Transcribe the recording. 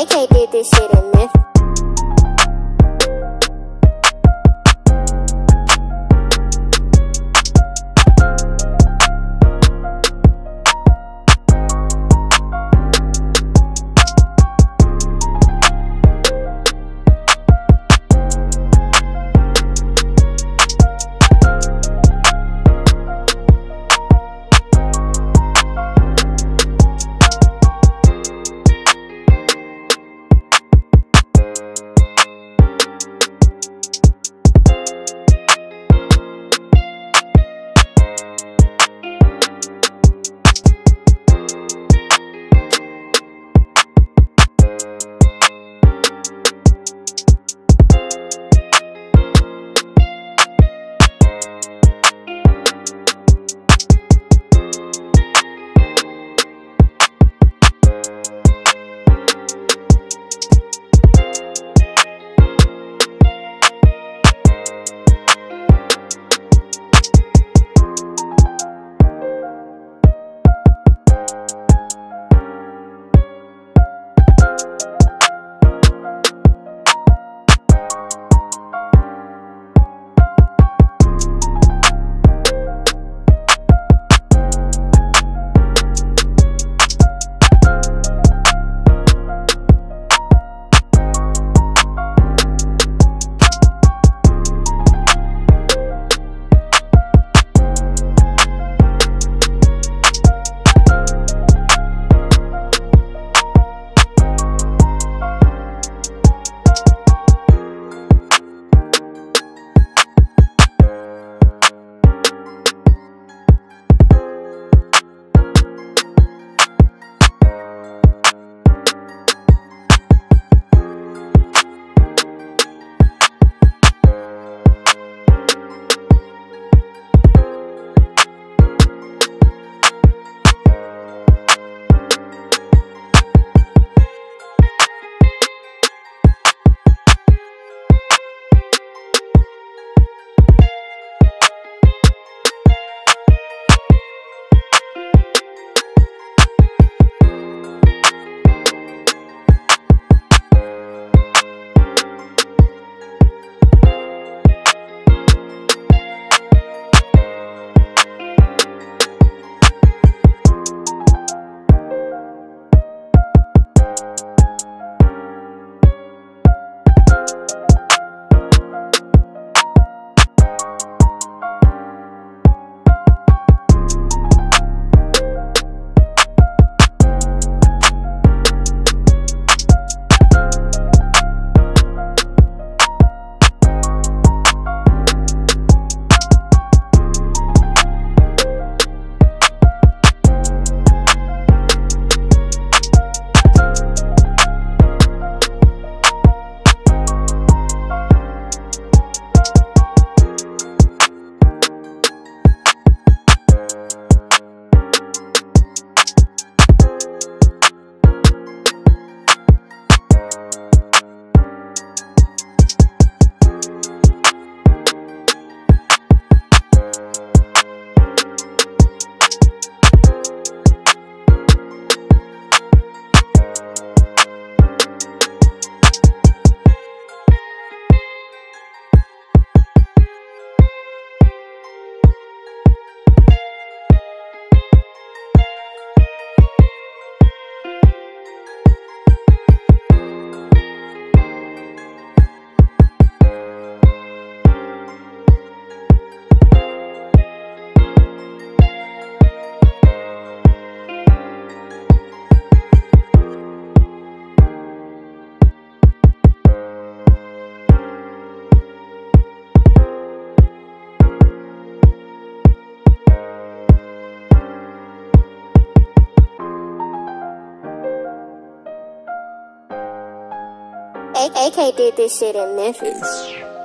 AK did this shit in this. AK did this shit in Memphis.